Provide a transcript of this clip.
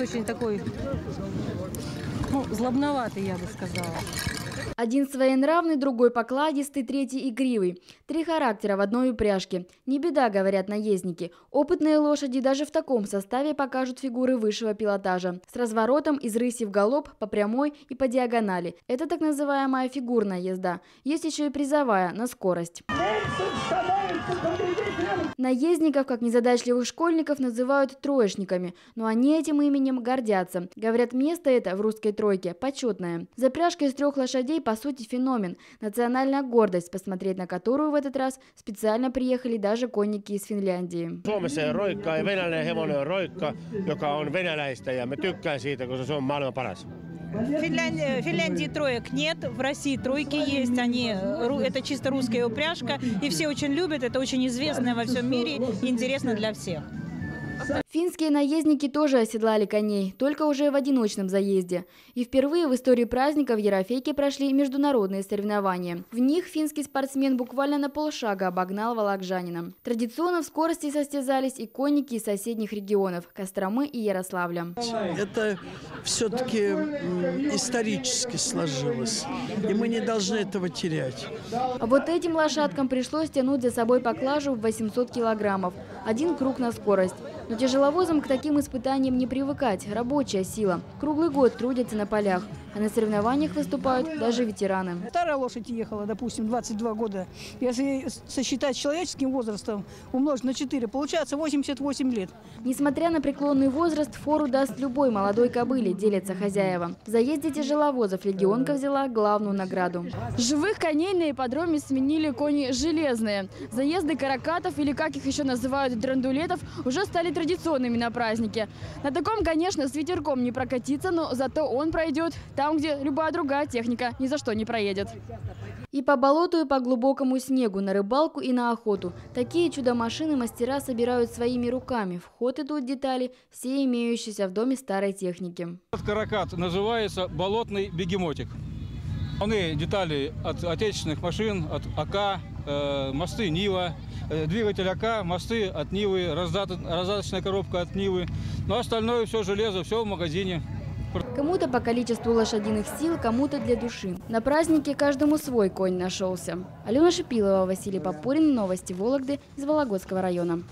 Очень такой, ну, злобноватый, я бы сказала. Один своенравный, другой покладистый, третий игривый. Три характера в одной упряжке. Не беда, говорят наездники. Опытные лошади даже в таком составе покажут фигуры высшего пилотажа. С разворотом из рыси в галоп, по прямой и по диагонали. Это так называемая фигурная езда. Есть еще и призовая, на скорость. Наездников, как незадачливых школьников, называют троечниками, но они этим именем гордятся. Говорят, место это в русской тройке почетное. Запряжка из трех лошадей по сути феномен, национальная гордость, посмотреть на которую в этот раз специально приехали даже конники из Финляндии. Suomessa roikka ja venäläinen hevonen on roikka, joka on venäläistä. Финляндии, в Финляндии троек нет, в России тройки есть, они, э, это чисто русская упряжка, и все очень любят, это очень известно во всем мире и интересно для всех. Финские наездники тоже оседлали коней, только уже в одиночном заезде. И впервые в истории праздника в Ерофейке прошли международные соревнования. В них финский спортсмен буквально на полшага обогнал волокжанина. Традиционно в скорости состязались и конники из соседних регионов – Костромы и Ярославля. Это все-таки исторически сложилось, и мы не должны этого терять. А вот этим лошадкам пришлось тянуть за собой поклажу в 800 килограммов. Один круг на скорость. Но тяжеловозам к таким испытаниям не привыкать. Рабочая сила. Круглый год трудятся на полях. А на соревнованиях выступают даже ветераны. Старая лошадь ехала, допустим, 22 года. Если сосчитать с человеческим возрастом, умножить на 4, получается 88 лет. Несмотря на преклонный возраст, фору даст любой молодой кобыле, делятся хозяева. В заезде тяжеловозов легионка взяла главную награду. Живых коней на ипподроме сменили кони железные. Заезды каракатов, или как их еще называют, драндулетов, уже стали традиционными на празднике. На таком, конечно, с ветерком не прокатиться, но зато он пройдет там, где любая другая техника ни за что не проедет. И по болоту, и по глубокому снегу, на рыбалку и на охоту. Такие чудо-машины мастера собирают своими руками. В ход идут детали, все имеющиеся в доме старой техники. Этот каракат называется болотный бегемотик. Основные детали от отечественных машин, от АК, э, мосты Нива, э, двигатель АК, мосты от Нивы, раздат- раздаточная коробка от Нивы. Но остальное все железо, все в магазине. Кому-то по количеству лошадиных сил, кому-то для души. На празднике каждому свой конь нашелся. Алена Шипилова, Василий Попурин. Новости Вологды из Вологодского района.